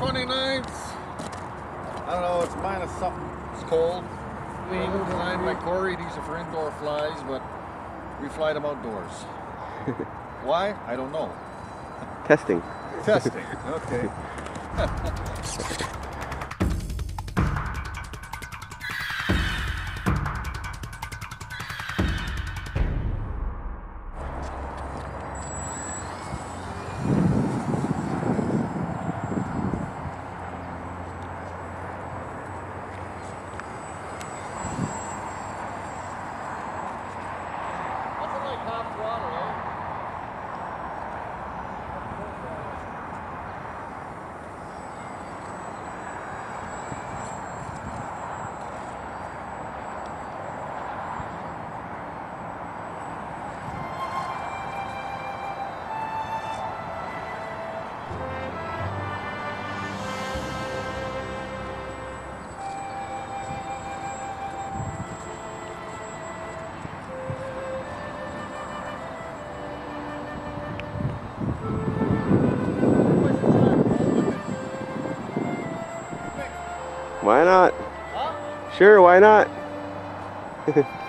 29th. I don't know, it's minus something. It's cold. Being designed by Corey. These are for indoor flies, but we fly them outdoors. Why? I don't know. Testing. Testing. Okay. Why not? Huh? Sure, why not?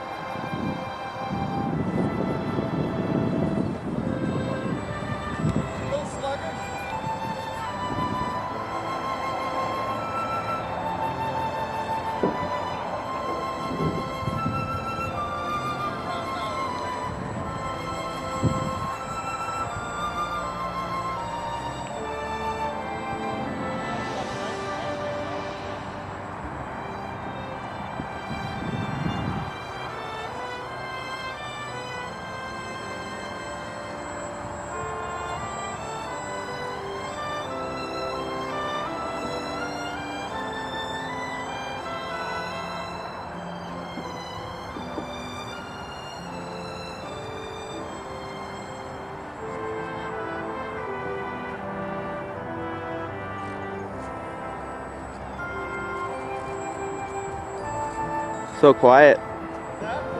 So quiet.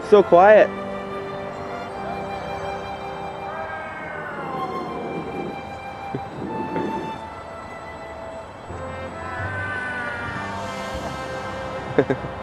So quiet.